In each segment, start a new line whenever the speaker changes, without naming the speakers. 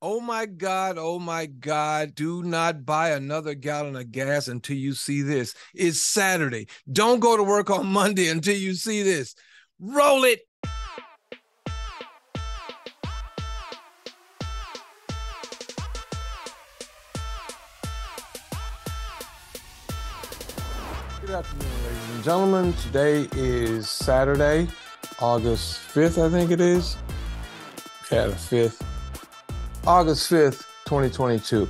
Oh my God, oh my God, do not buy another gallon of gas until you see this. It's Saturday. Don't go to work on Monday until you see this. Roll it. Good afternoon, ladies and gentlemen. Today is Saturday, August 5th, I think it is. Yeah, the 5th. August 5th, 2022.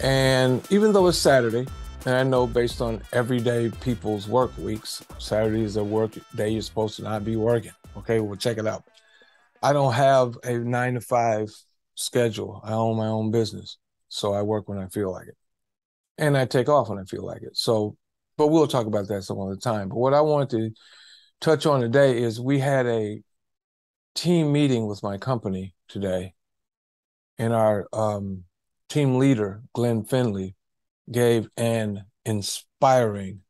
And even though it's Saturday, and I know based on everyday people's work weeks, Saturday is a work day you're supposed to not be working. Okay, well, check it out. I don't have a nine to five schedule. I own my own business. So I work when I feel like it. And I take off when I feel like it. So, but we'll talk about that some other time. But what I wanted to touch on today is we had a team meeting with my company today and our um, team leader, Glenn Finley, gave an inspiring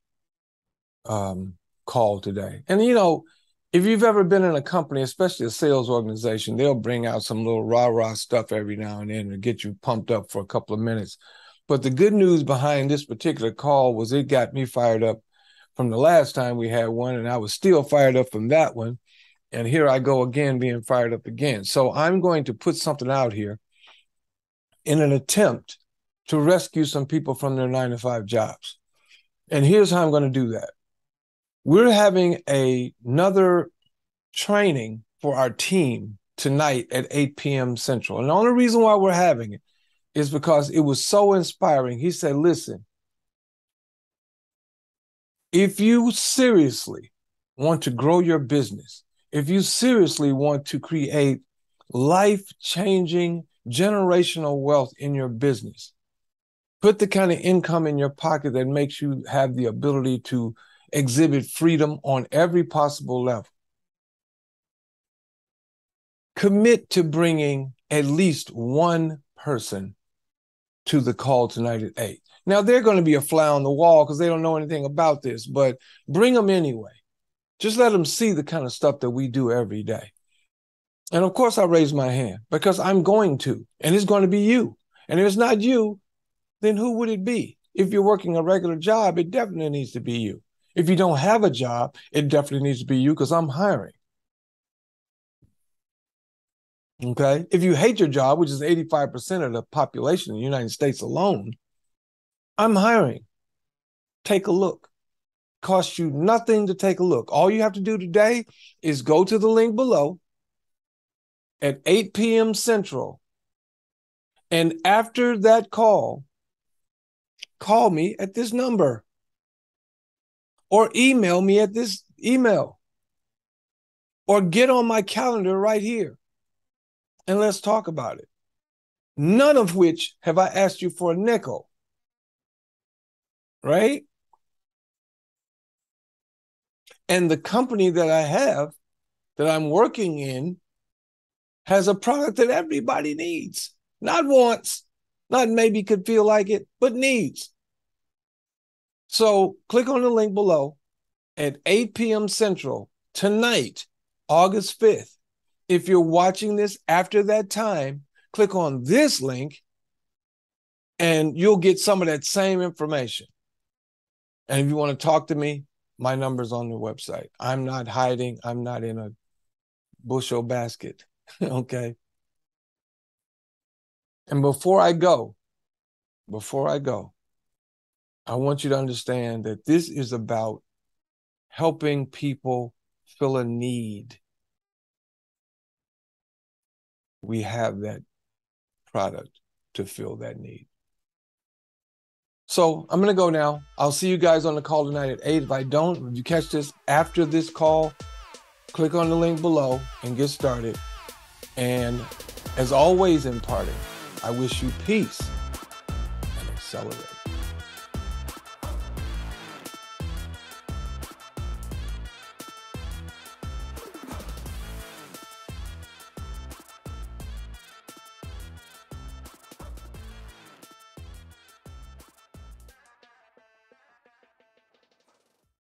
um, call today. And, you know, if you've ever been in a company, especially a sales organization, they'll bring out some little rah rah stuff every now and then to get you pumped up for a couple of minutes. But the good news behind this particular call was it got me fired up from the last time we had one, and I was still fired up from that one. And here I go again, being fired up again. So I'm going to put something out here in an attempt to rescue some people from their nine to five jobs. And here's how I'm going to do that. We're having a, another training for our team tonight at 8 p.m. Central. And the only reason why we're having it is because it was so inspiring. He said, listen, if you seriously want to grow your business, if you seriously want to create life changing generational wealth in your business. Put the kind of income in your pocket that makes you have the ability to exhibit freedom on every possible level. Commit to bringing at least one person to the call tonight at eight. Now, they're going to be a fly on the wall because they don't know anything about this, but bring them anyway. Just let them see the kind of stuff that we do every day. And of course, I raise my hand because I'm going to, and it's going to be you. And if it's not you, then who would it be? If you're working a regular job, it definitely needs to be you. If you don't have a job, it definitely needs to be you because I'm hiring. Okay. If you hate your job, which is 85% of the population in the United States alone, I'm hiring. Take a look. Costs you nothing to take a look. All you have to do today is go to the link below at 8 p.m. Central. And after that call, call me at this number or email me at this email or get on my calendar right here and let's talk about it. None of which have I asked you for a nickel. Right? And the company that I have that I'm working in has a product that everybody needs, not wants, not maybe could feel like it, but needs. So click on the link below at 8 p.m. Central tonight, August 5th. If you're watching this after that time, click on this link and you'll get some of that same information. And if you want to talk to me, my number's on the website. I'm not hiding, I'm not in a bushel basket. okay. And before I go, before I go, I want you to understand that this is about helping people fill a need. We have that product to fill that need. So I'm going to go now. I'll see you guys on the call tonight at 8. If I don't, if you catch this after this call, click on the link below and get started. And as always in parting, I wish you peace and Xcelerate.